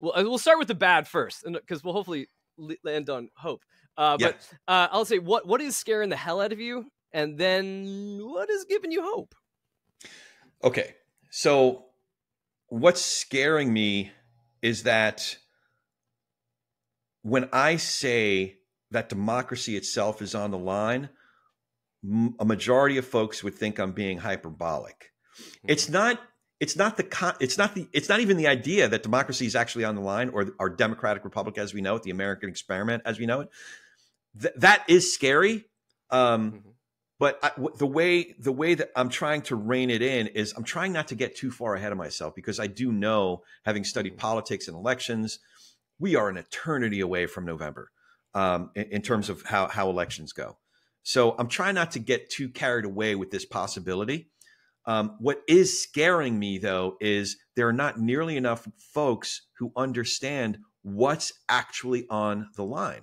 well, uh, we'll start with the bad first, because we'll hopefully land on hope. Uh, but uh, I'll say what what is scaring the hell out of you, and then what is giving you hope? Okay, so what's scaring me is that when I say that democracy itself is on the line, a majority of folks would think I'm being hyperbolic. Mm-hmm. It's not. It's not the. Con- it's not the. It's not even the idea that democracy is actually on the line, or our democratic republic as we know it, the American experiment as we know it. Th- that is scary. Um, mm-hmm. But I, w- the way the way that I'm trying to rein it in is I'm trying not to get too far ahead of myself because I do know, having studied mm-hmm. politics and elections, we are an eternity away from November um, in, in terms of how how elections go. So I'm trying not to get too carried away with this possibility. Um, what is scaring me though is there are not nearly enough folks who understand what's actually on the line.